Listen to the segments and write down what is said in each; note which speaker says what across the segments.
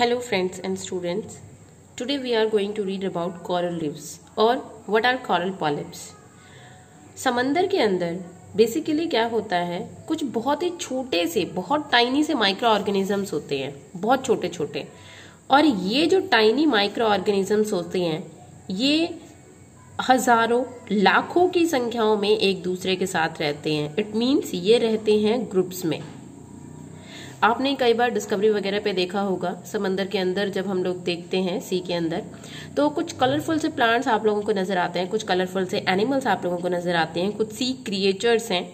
Speaker 1: Hello, friends and students. Today we are going to read about coral reefs और what are coral polyps. समंदर के अंदर basically क्या होता है? कुछ बहुत ही छोटे से, बहुत टाइनी से माइक्रो ऑर्गेनिजम्स होते हैं। बहुत छोटे छोटे और ये जो टाइनी माइक्रो ऑर्गेनिजम्स होते हैं, ये हज़ारों, लाखों की संख्याओं में एक दूसरे के साथ रहते हैं। इट मीन्स ये रहते हैं ग्रुप्स में। आपने कई बार डिस्कवरी वगैरह पे देखा होगा, समंदर के अंदर जब हम लोग देखते हैं सी के अंदर तो कुछ कलरफुल से प्लांट्स आप लोगों को नज़र आते हैं, कुछ कलरफुल से एनिमल्स आप लोगों को नज़र आते हैं, कुछ सी क्रिएचर्स हैं।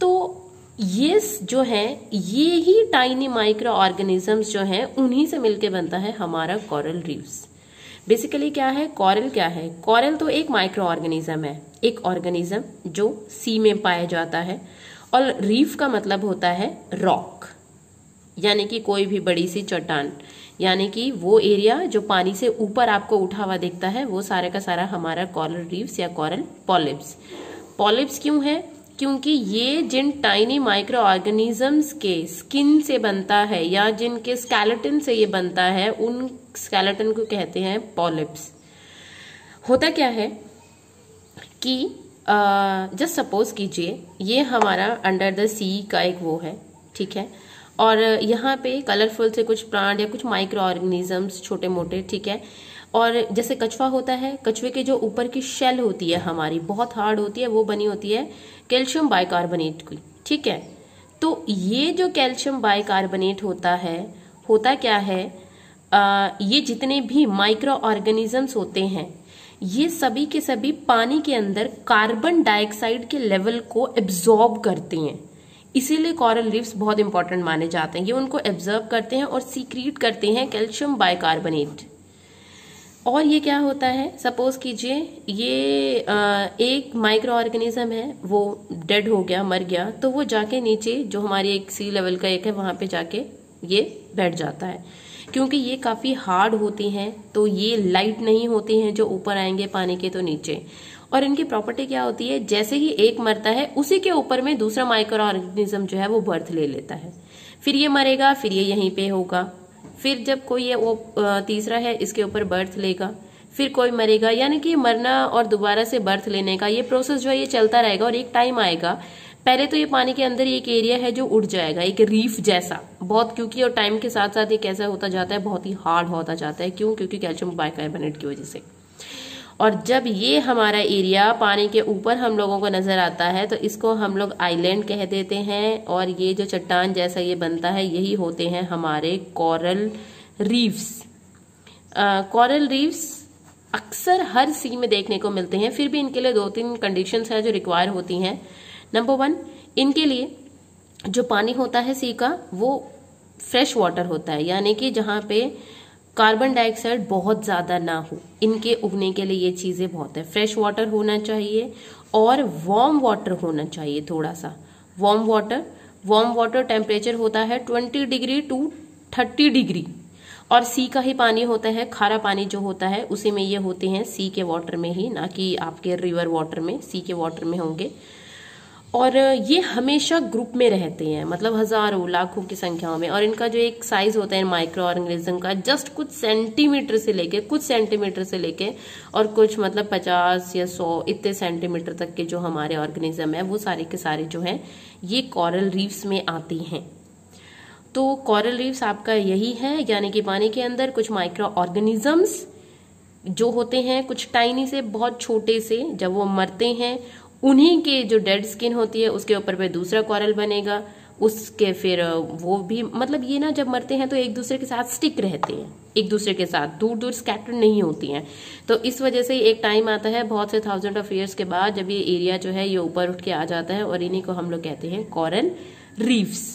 Speaker 1: तो ये जो है, ये ही टाइनी माइक्रो ऑर्गेनिजम्स जो हैं, उन्हीं से मिलके बनता है हमारा कॉरल रीव्स बेसिकली क्या है? कॉरल क्या है? कॉरल तो एक माइक्रो ऑर्गेनिज्म है, एक ऑर्गेनिज्म जो सी में पाया जाता है, और रीफ का मतलब होता है रॉक यानी कि कोई भी बड़ी सी चट्टान, यानी कि वो एरिया जो पानी से ऊपर आपको उठा हुआ दिखता है, वो सारे का सारा हमारा कॉरल रीव्स या कॉरल पॉलिप्स पॉलिप्स क्यों है? क्योंकि ये जिन टाइनी माइक्रो ऑर्गेनिजम्स के स्किन से बनता है या जिनके स्केलेटन से ये बनता है, उन स्केलेटन को कहते हैं पॉलिप्स होता क्या है कि जस्ट सपोज़ कीजिए, ये हमारा अंडर द सी का एक वो है, ठीक है? और यहाँ पे कलरफुल से कुछ प्लांट या कुछ माइक्रो ऑर्गेनिजम्स छोटे मोटे ठीक है? और जैसे कछुआ होता है कछुए के जो ऊपर की शेल होती है हमारी बहुत हार्ड होती है वो बनी होती है कैल्शियम बाइकार्बोनेट की ठीक है? तो ये जो कैल्शियम बाइकार्बोनेट होता है होता क्या है? आ, ये जितने भी माइक्रो ऑर्गेनिजम्स होते हैं ये सभी के सभी पानी के अंदर कार्बन डाइऑक्साइड के लेवल को एब्जॉर्ब करते हैं। इसीलिए कॉरल रीफ्स बहुत इंपॉर्टेंट माने जाते हैं। ये उनको एब्जर्व करते हैं और सीक्रीट करते हैं कैल्शियम बाइकार्बोनेट और ये क्या होता है? सपोज़ कीजिए ये आ, एक माइक्रो ऑर्गेनिज्म है वो डेड हो गया मर गया तो वो जाके नीचे जो हमारी एक सी लेवल का एक है वहाँ पे जाके ये बैठ जाता है। क्योंकि ये काफ़ी हार्ड होती हैं तो ये लाइट नहीं होती हैं जो ऊपर आएँगे पानी के तो नीचे। और इनकी प्रॉपर्टी क्या होती है? जैसे ही एक मरता है, उसी के ऊपर में दूसरा माइक्रो ऑर्गेनिज्म जो है वो बर्थ ले लेता है। फिर ये मरेगा, फिर ये यहीं पे होगा। फिर जब कोई ये वो तीसरा है, इसके ऊपर बर्थ लेगा। फिर कोई मरेगा, यानी कि मरना और दोबारा से बर्थ लेने का ये प्रोसेस जो है, ये चलता रहेगा और एक टाइम आएगा। पहले तो ये पानी के अंदर एक एरिया है जो उड़ जाएगा, एक रीफ जैसा। बहुत क्योंकि और टाइम के साथ साथ ये कैसा होता जाता है, बहुत ही हार्ड होता जाता है। क्यों? क्योंकि कैल्शियम बाइकार्बोनेट की वजह से। और जब ये हमारा एरिया पानी के ऊपर हम लोगों को नज़र आता है तो इसको हम लोग आइलैंड कह देते हैं और ये जो चट्टान जैसा ये बनता है, यही होते हैं हमारे कॉरल रीफ्स कॉरल रीफ्स अक्सर हर सी में देखने को मिलते हैं, फिर भी इनके लिए दो तीन कंडीशंस है जो रिक्वायर होती हैं. नंबर वन इनके लिए जो पानी होता है सी का, वो फ्रेश वाटर होता है, यानी कि जहाँ पे कार्बन डाइऑक्साइड बहुत ज़्यादा ना हो। इनके उगने के लिए ये चीज़ें बहुत है। फ्रेश वाटर होना चाहिए और वार्म वाटर होना चाहिए थोड़ा सा warm water warm water temperature होता है 20 डिग्री टू 30 डिग्री। और सी का ही पानी होता है, खारा पानी जो होता है, उसी में ये होते हैं सी के वाटर में ही, ना कि आपके रिवर वाटर में, सी के वाटर में होंगे। और ये हमेशा ग्रुप में रहते हैं मतलब हज़ारों, लाखों की संख्याओं में। और इनका जो एक साइज़ होता है माइक्रो ऑर्गेनिज्म का जस्ट कुछ सेंटीमीटर से लेके, कुछ सेंटीमीटर से लेके और कुछ मतलब पचास या सौ, इतने सेंटीमीटर तक के जो हमारे ऑर्गेनिज्म है, वो सारे के सारे जो है, ये कॉरल रीफ्स में आती हैं। तो कॉरल रीफ्स आपका यही है, यानी कि पानी के अंदर कुछ माइक्रो ऑर्गेनिजम्स जो होते हैं, कुछ टाइनी से, बहुत छोटे से, जब वो मरते हैं उन्हीं के जो डेड स्किन होती है, उसके ऊपर फिर दूसरा कॉरल बनेगा। उसके फिर वो भी मतलब ये ना, जब मरते हैं तो एक दूसरे के साथ स्टिक रहते हैं। एक दूसरे के साथ दूर दूर स्कैटर नहीं होती हैं। तो इस वजह से एक टाइम आता है, बहुत से थाउज़ेंड ऑफ़ ईयर्स के बाद, जब ये एरिया जो है, ये ऊपर उठ के आ जाता है और इन्हीं को हम लोग कहते हैं कॉरल रीफ्स